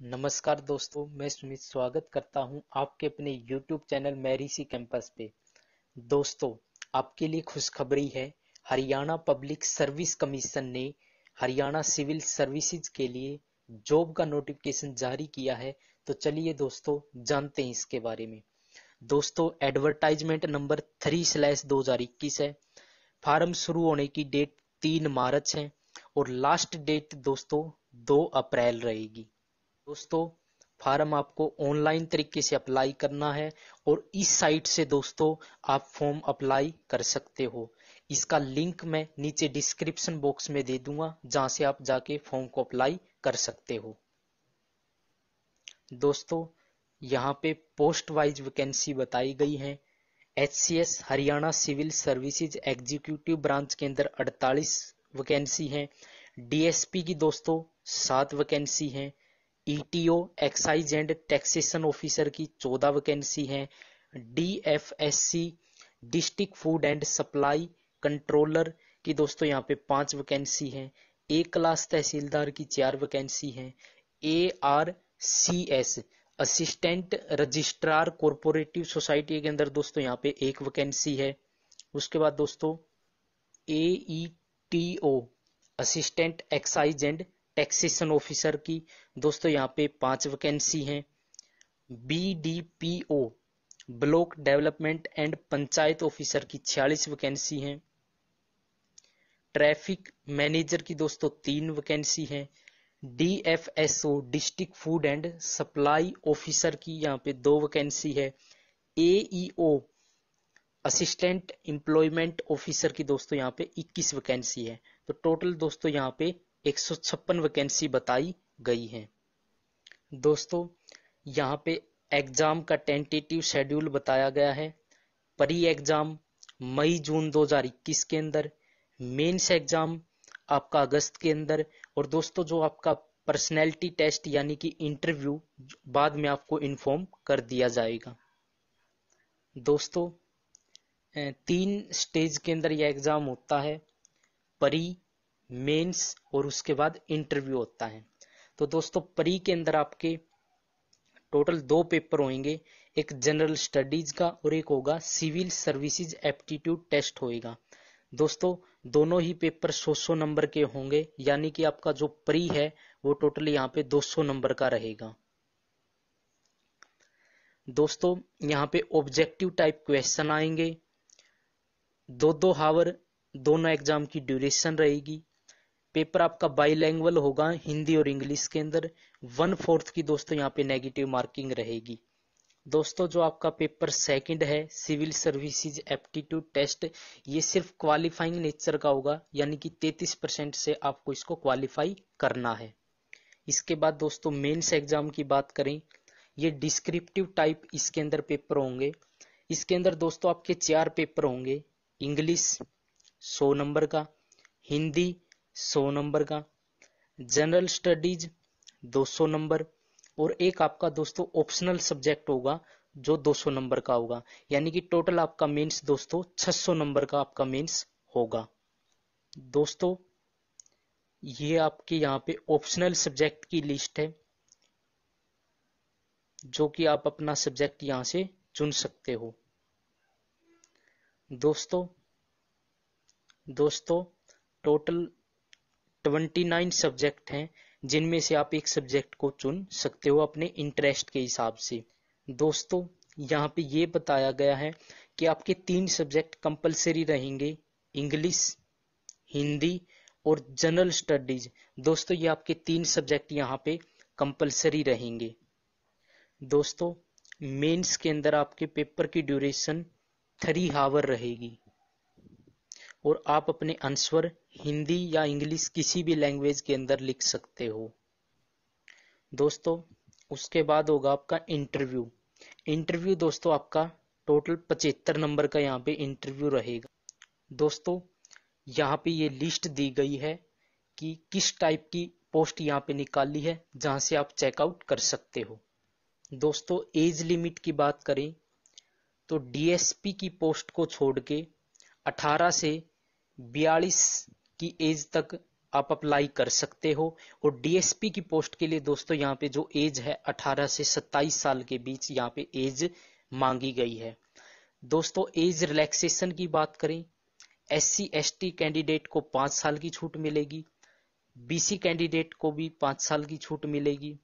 नमस्कार दोस्तों, मैं सुमित स्वागत करता हूँ आपके अपने YouTube चैनल मैरीसी कैंपस पे। दोस्तों, आपके लिए खुशखबरी है, हरियाणा पब्लिक सर्विस कमीशन ने हरियाणा सिविल सर्विसेज़ के लिए जॉब का नोटिफिकेशन जारी किया है। तो चलिए दोस्तों, जानते हैं इसके बारे में। दोस्तों एडवर्टाइजमेंट नंबर थ्री स्लैश दो हज़ार इक्कीस है। फार्म शुरू होने की डेट तीन मार्च है और लास्ट डेट दोस्तों, दो अप्रैल रहेगी। दोस्तों, फार्म आपको ऑनलाइन तरीके से अप्लाई करना है और इस साइट से दोस्तों, आप फॉर्म अप्लाई कर सकते हो। इसका लिंक मैं नीचे डिस्क्रिप्शन बॉक्स में दे दूँगा, जहाँ से आप जाके फॉर्म को अप्लाई कर सकते हो। दोस्तों, यहाँ पे पोस्ट वाइज वैकेंसी बताई गई है। H Haryana civil services executive branch के अंदर 48 वैकेंसी है। डीएसपी की दोस्तों, सात वैकेंसी है। ETO excise and taxation officer की चौदह वैकेंसी है। DFSC district food and supply controller की दोस्तों यहाँ पे पाँच वैकेंसी है। ए क्लास तहसीलदार की चार वैकेंसी है। A R C S assistant registrar cooperative society के अंदर दोस्तों यहाँ पे एक वैकेंसी है। उसके बाद दोस्तों A E T O assistant excise and taxation officer की। दोस्तों, यहाँ पे पाँच वैकेंसी हैं। BDPO block development and panchayat officer की छियालीस वैकेंसी हैं। ट्रैफ़िक मैनेजर की दोस्तों, तीन वैकेंसी हैं। DFSO district food and supply officer की यहाँ पे दो वैकेंसी है। एईओ असिस्टेंट एम्प्लॉयमेंट ऑफिसर की दोस्तों, यहाँ पे 21 वैकेंसी है। तो टोटल दोस्तों, यहाँ पे एक वैकेंसी बताई गई है। दोस्तों, यहाँ पे एग्ज़ाम का टेंटेटिव शेड्यूल बताया गया है। परी एग्ज़ाम मई जून 2021 के अंदर, मेंस एग्ज़ाम आपका अगस्त के अंदर, और दोस्तों, जो आपका पर्सनैलिटी टेस्ट यानी कि इंटरव्यू, बाद में आपको इन्फॉर्म कर दिया जाएगा। दोस्तों तीन स्टेज के अंदर यह एग्ज़ाम होता है। परी मेंस और उसके बाद इंटरव्यू होता है। तो दोस्तों, परी के अंदर आपके टोटल दो पेपर होंगे। एक जनरल स्टडीज़ का और एक होगा सिविल सर्विसेज़ एप्टीट्यूड टेस्ट होएगा। दोस्तों, दोनों ही पेपर 100 नंबर के होंगे, यानी कि आपका जो प्री है, वो टोटल यहाँ पे 200 नंबर का रहेगा। दोस्तों, यहाँ पे ऑब्जेक्टिव टाइप क्वेश्चन आएँगे। दो दो हावर, दोनों एग्ज़ाम की ड्यूरेशन रहेगी। पेपर आपका बाईलैंग्वेज होगा, हिंदी और इंग्लिश के अंदर। वन फोर्थ की दोस्तों, यहाँ पे नेगेटिव मार्किंग रहेगी। दोस्तों, जो आपका पेपर सेकंड है सिविल सर्विसेज़ एप्टीट्यूड टेस्ट ये सिर्फ़ क्वालिफाइंग नेचर का होगा, यानी कि 33 परसेंट से आपको इसको क्वालिफाई करना है। इसके बाद दोस्तों मेंस एग्ज़ाम की बात करें, ये डिस्क्रिप्टिव टाइप इसके अंदर पेपर होंगे। इसके अंदर दोस्तों, आपके चार पेपर होंगे, इंग्लिश, सौ नंबर का, हिंदी सौ नंबर का जनरल स्टडीज़ 200 नंबर, और एक आपका दोस्तों ऑप्शनल सब्जेक्ट होगा जो 200 नंबर का होगा। यानी कि टोटल आपका मेंस दोस्तों 600 नंबर का आपका मेंस होगा। दोस्तों, ये आपके यहाँ पे ऑप्शनल सब्जेक्ट की लिस्ट है, जो कि आप अपना सब्जेक्ट यहाँ से चुन सकते हो। दोस्तों दोस्तों टोटल ट्वेंटी नाइन सब्जेक्ट हैं, जिनमें से आप एक सब्जेक्ट को चुन सकते हो अपने इंटरेस्ट के हिसाब से। दोस्तों, यहाँ पे ये बताया गया है कि आपके तीन सब्जेक्ट कंपलसरी रहेंगे, इंग्लिश, हिंदी और जनरल स्टडीज़। दोस्तों, ये आपके तीन सब्जेक्ट यहाँ पे कंपलसरी रहेंगे। दोस्तों, मेंस के अंदर आपके पेपर की ड्यूरेशन थ्री हावर रहेगी। और आप अपने आंसर हिंदी या इंग्लिश किसी भी लैंग्वेज के अंदर लिख सकते हो। दोस्तों, उसके बाद होगा आपका इंटरव्यू इंटरव्यू दोस्तों, आपका टोटल पचहत्तर नंबर का यहाँ पे इंटरव्यू रहेगा। दोस्तों, यहाँ पे ये लिस्ट दी गई है कि किस टाइप की पोस्ट यहाँ पे निकाली है, जहाँ से आप चेकआउट कर सकते हो। दोस्तों एज लिमिट की बात करें तो डीएसपी की पोस्ट को छोड़ के 18 से बयालीस की एज तक आप अप्लाई कर सकते हो। और डीएसपी की पोस्ट के लिए दोस्तों यहाँ पे जो एज है 18 से 27 साल के बीच यहाँ पे एज मांगी गई है। दोस्तों, एज रिलैक्सेशन की बात करें एस सी कैंडिडेट को पाँच साल की छूट मिलेगी। बीसी कैंडिडेट को भी पाँच साल की छूट मिलेगी।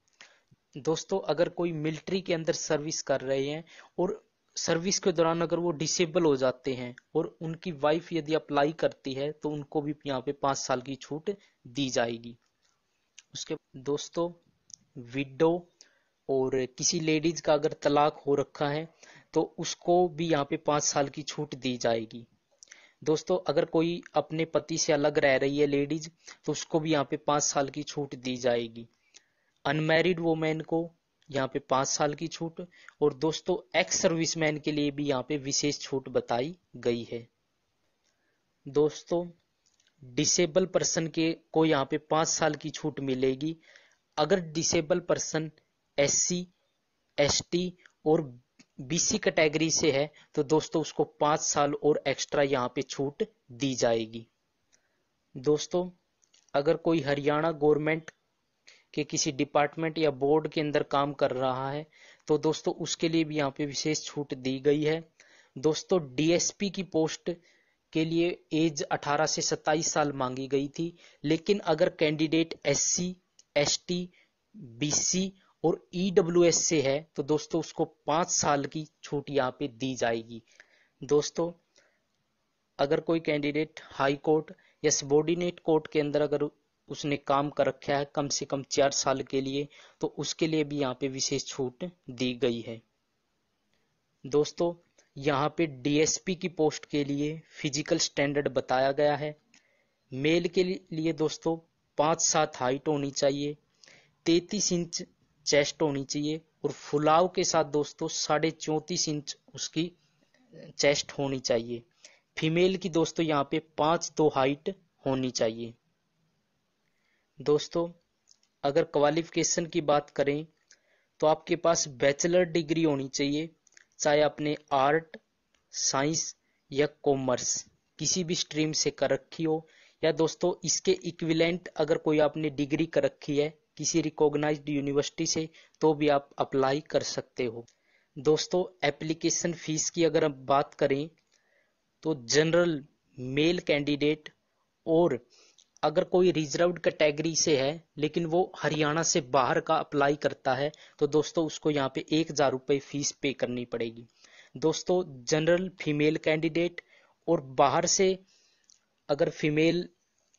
दोस्तों, अगर कोई मिलिट्री के अंदर सर्विस कर रहे हैं और सर्विस के दौरान अगर वो डिसेबल हो जाते हैं और उनकी वाइफ यदि अप्लाई करती है तो उनको भी यहाँ पे पाँच साल की छूट दी जाएगी। उसके दोस्तों विडो और किसी लेडीज़ का अगर तलाक हो रखा है तो उसको भी यहाँ पे पाँच साल की छूट दी जाएगी। दोस्तों, अगर कोई अपने पति से अलग रह रही है लेडीज़ तो उसको भी यहाँ पे पाँच साल की छूट दी जाएगी। अनमेरिड वोमेन को यहाँ पे पाँच साल की छूट और दोस्तों एक्स सर्विसमैन के लिए भी यहाँ पे विशेष छूट बताई गई है। दोस्तों डिसेबल पर्सन के को यहाँ पे पाँच साल की छूट मिलेगी। अगर disable person S C S T और बीसी कैटेगरी से है तो दोस्तों उसको पाँच साल और एक्स्ट्रा यहाँ पे छूट दी जाएगी। दोस्तों, अगर कोई हरियाणा गवर्नमेंट कि किसी डिपार्टमेंट या बोर्ड के अंदर काम कर रहा है तो दोस्तों उसके लिए भी यहाँ पे विशेष छूट दी गई है। दोस्तों डीएसपी की पोस्ट के लिए एज 18 से 27 साल मांगी गई थी लेकिन अगर कैंडिडेट एससी, एसटी, बीसी और ईडब्ल्यूएस e से है तो दोस्तों उसको पाँच साल की छूट यहाँ पे दी जाएगी। दोस्तों अगर कोई कैंडिडेट हाई कोर्ट या सबोर्डिनेट कोर्ट के अंदर अगर उसने काम कर रखा है कम से कम चार साल के लिए तो उसके लिए भी यहाँ पे विशेष छूट दी गई है। दोस्तों, यहाँ पे डीएसपी की पोस्ट के लिए फ़िज़िकल स्टैंडर्ड बताया गया है। मेल के लिए दोस्तों, पाँच सात हाइट होनी चाहिए, तैतीस इंच चेस्ट होनी चाहिए और फुलाव के साथ दोस्तों, साढ़े चौतीस इंच उसकी चेस्ट होनी चाहिए। फीमेल की दोस्तों, यहाँ पे पाँच दो हाइट होनी चाहिए। दोस्तों, अगर क्वालिफिकेशन की बात करें तो आपके पास बैचलर डिग्री होनी चाहिए, चाहे आपने आर्ट साइंस या कॉमर्स किसी भी स्ट्रीम से कर रखी हो। या दोस्तों, इसके इक्विलेंट अगर कोई आपने डिग्री कर रखी है किसी रिकॉग्नाइज्ड यूनिवर्सिटी से तो भी आप अप्लाई कर सकते हो। दोस्तों एप्लीकेशन फ़ीस की अगर हम बात करें तो जनरल मेल कैंडिडेट और अगर कोई रिजर्व्ड कैटेगरी से है, लेकिन वो हरियाणा से बाहर का अप्लाई करता है तो दोस्तों उसको यहाँ पे एक हज़ार रुपये फ़ीस पे करनी पड़ेगी। दोस्तों जनरल फीमेल कैंडिडेट और बाहर से अगर फीमेल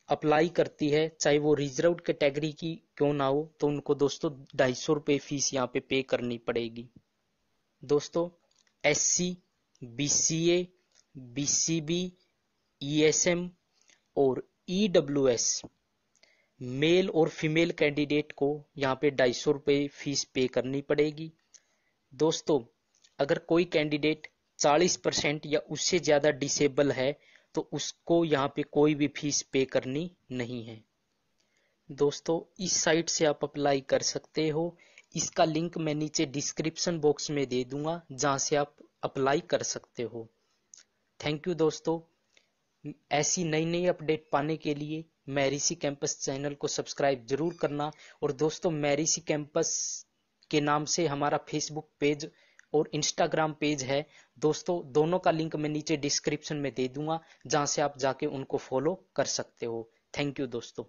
अप्लाई करती है, चाहे वो रिजर्व्ड कैटेगरी की क्यों ना हो तो उनको दोस्तों ढाई सौ रुपये फ़ीस यहाँ पे पे करनी पड़ेगी। दोस्तों S C B C A B C B E S M और ईडब्ल्यूएस मेल और फीमेल कैंडिडेट को यहाँ पे ढाई सौ रुपये फ़ीस पे करनी पड़ेगी। दोस्तों, अगर कोई कैंडिडेट 40 परसेंट या उससे ज़्यादा डिसेबल है तो उसको यहाँ पे कोई भी फ़ीस पे करनी नहीं है। दोस्तों, इस साइट से आप अप्लाई कर सकते हो। इसका लिंक मैं नीचे डिस्क्रिप्शन बॉक्स में दे दूँगा, जहाँ से आप अप्लाई कर सकते हो। थैंक यू दोस्तों। ऐसी नई नई अपडेट पाने के लिए मैरीसी कैंपस चैनल को सब्सक्राइब ज़रूर करना। और दोस्तों, मैरीसी कैंपस के नाम से हमारा फेसबुक पेज और इंस्टाग्राम पेज है। दोस्तों, दोनों का लिंक मैं नीचे डिस्क्रिप्शन में दे दूँगा, जहाँ से आप जाके उनको फॉलो कर सकते हो। थैंक यू दोस्तों।